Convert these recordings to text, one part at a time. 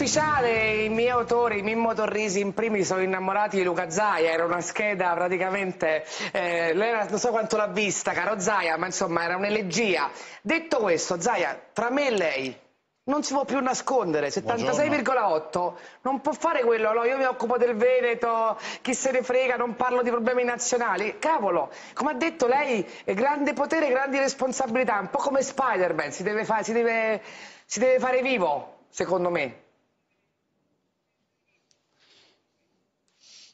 ufficiale, i miei autori, Mimmo Torrisi in primi sono innamorati di Luca Zaia, era una scheda praticamente, eh, lei non so quanto l'ha vista, caro Zaia, ma insomma era un'elegia. Detto questo, Zaia, tra me e lei non si può più nascondere, 76,8 non può fare quello, no, io mi occupo del Veneto, chi se ne frega, non parlo di problemi nazionali, cavolo, come ha detto lei, grande potere, grandi responsabilità, un po' come Spider-Man, si, si, si deve fare vivo, secondo me.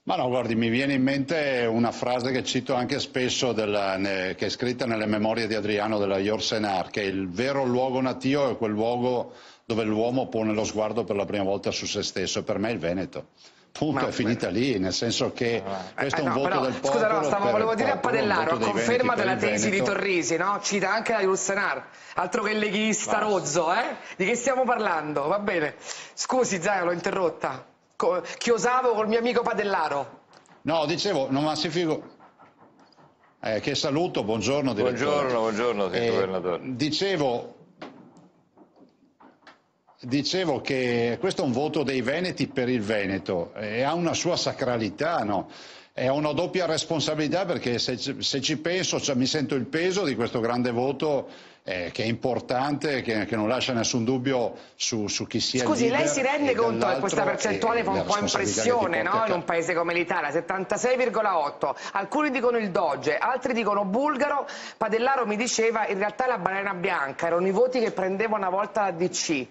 Ma no, guardi, mi viene in mente una frase che cito anche spesso, della, ne, che è scritta nelle memorie di Adriano della Yorsenar, che il vero luogo natio è quel luogo dove l'uomo pone lo sguardo per la prima volta su se stesso, e per me è il Veneto. Punto, Ma, è finita lì, nel senso che ah, questo eh, è un no, voto però, del popolo. Scusa, no, stavo, volevo dire a Padellaro, a conferma della tesi di Torrisi, no? Cita anche la Yorsenar, altro che leghista Basta. rozzo, eh? Di che stiamo parlando? Va bene. Scusi, Zaya, l'ho interrotta chiosavo col mio amico Padellaro. No, dicevo, non ma si figo... Eh, che saluto, buongiorno direttore. Buongiorno, buongiorno, eh, governatore. Dicevo, dicevo che questo è un voto dei Veneti per il Veneto e ha una sua sacralità, no? È una doppia responsabilità perché se, se ci penso cioè, mi sento il peso di questo grande voto eh, che è importante, che, che, non lascia nessun dubbio su, su chi sia Scusi, lei si rende conto che questa percentuale fa un po' impressione no? in un paese come l'Italia, 76,8, alcuni dicono il Doge, altri dicono Bulgaro, Padellaro mi diceva in realtà la balena bianca, erano i voti che prendeva una volta la DC.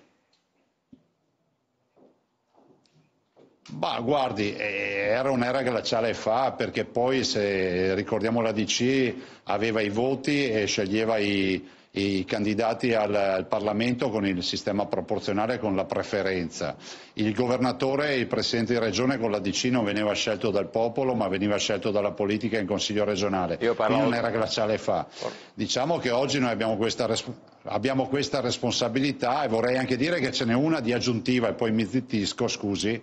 Bah, guardi, eh, era un'era glaciale fa perché poi se ricordiamo la DC aveva i voti e sceglieva i, i candidati al, al, Parlamento con il sistema proporzionale con la preferenza. Il governatore e il presidente di regione con la DC non veniva scelto dal popolo ma veniva scelto dalla politica in consiglio regionale. Io parlo... Quindi non era glaciale fa. Diciamo che oggi noi abbiamo questa, abbiamo questa responsabilità e vorrei anche dire che ce n'è una di aggiuntiva e poi mi zittisco, scusi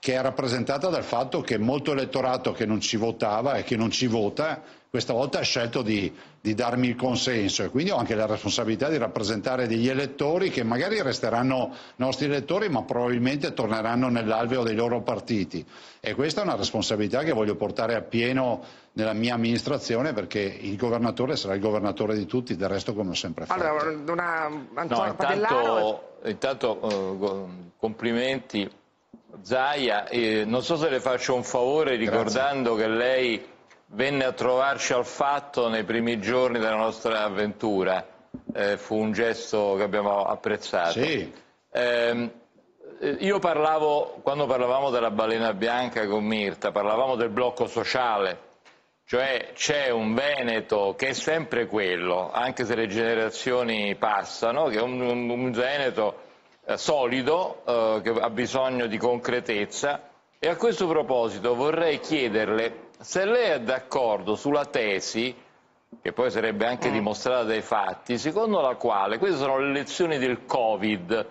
che è rappresentata dal fatto che molto elettorato che non ci votava e che non ci vota questa volta ha scelto di, di, darmi il consenso. E quindi ho anche la responsabilità di rappresentare degli elettori che magari resteranno nostri elettori ma probabilmente torneranno nell'alveo dei loro partiti. E questa è una responsabilità che voglio portare a pieno nella mia amministrazione perché il governatore sarà il governatore di tutti, del resto come ho sempre fatto. Allora, una, no, intanto, intanto uh, complimenti Zaia, eh, non so se le faccio un favore ricordando Grazie. che lei venne a trovarci al fatto nei primi giorni della nostra avventura, eh, fu un gesto che abbiamo apprezzato. Sì. Eh, io parlavo, quando parlavamo della balena bianca con Mirta, parlavamo del blocco sociale, cioè c'è un Veneto che è sempre quello, anche se le generazioni passano, che è un, un, un Veneto solido, eh, che ha bisogno di concretezza e a questo proposito vorrei chiederle se lei è d'accordo sulla tesi, che poi sarebbe anche mm. dimostrata dai fatti, secondo la quale queste sono le lezioni del Covid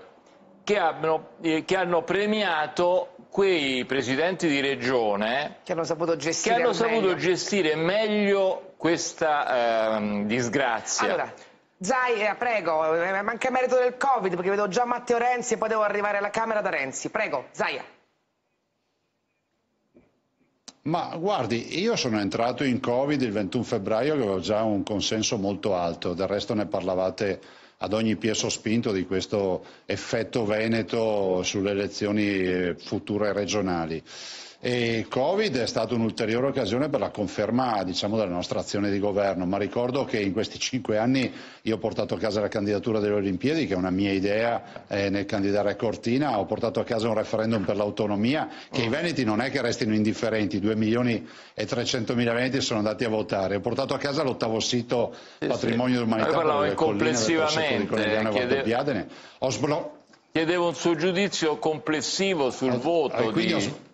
che hanno, eh, che hanno premiato quei presidenti di regione che hanno saputo gestire, hanno saputo meglio. gestire meglio questa eh, disgrazia. Allora, Zai, prego, eh, manca merito del Covid perché vedo già Matteo Renzi e poi devo arrivare alla Camera da Renzi. Prego, Zaia. Ma guardi, io sono entrato in Covid il 21 febbraio che avevo già un consenso molto alto, del resto ne parlavate ad ogni piè sospinto di questo effetto veneto sulle elezioni eh, future regionali. E il Covid è stata un'ulteriore occasione per la conferma diciamo, della nostra azione di governo, ma ricordo che in questi cinque anni io ho portato a casa la candidatura delle Olimpiadi, che è una mia idea eh, nel candidare a Cortina, ho portato a casa un referendum per l'autonomia, che i Veneti non è che restino indifferenti, 2 milioni e 300 mila Veneti sono andati a votare, ho portato a casa l'ottavo sito sì, patrimonio sì. dell'umanità per le complessivamente, colline del chiede... Chiedevo un suo giudizio complessivo sul voto. Di...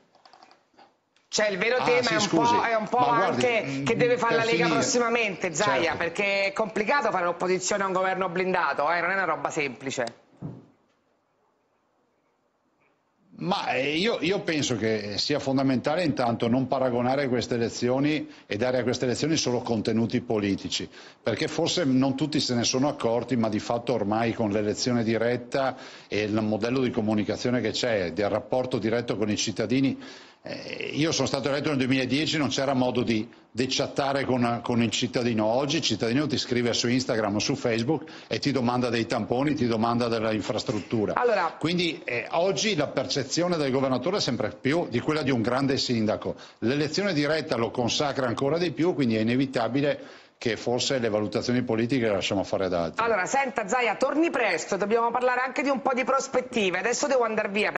Cioè il vero ah, tema sì, è un scusi, po', è un po anche guardi, che deve fare la Lega finire. prossimamente, Zaia, certo. perché è complicato fare l'opposizione a un governo blindato, eh? non è una roba semplice. Ma eh, io, io, penso che sia fondamentale intanto non paragonare queste elezioni e dare a queste elezioni solo contenuti politici, perché forse non tutti se ne sono accorti, ma di fatto ormai con l'elezione diretta e il modello di comunicazione che c'è, del rapporto diretto con i cittadini, eh, io sono stato eletto nel 2010, non c'era modo di dechattare con, con, il cittadino. Oggi il cittadino ti scrive su Instagram o su Facebook e ti domanda dei tamponi, ti domanda dell'infrastruttura. Allora... Quindi eh, oggi la percezione del governatore è sempre più di quella di un grande sindaco. L'elezione diretta lo consacra ancora di più, quindi è inevitabile che forse le valutazioni politiche le lasciamo fare ad altri. Allora, senta Zaia, torni presto, dobbiamo parlare anche di un po' di prospettive. Adesso devo andare via.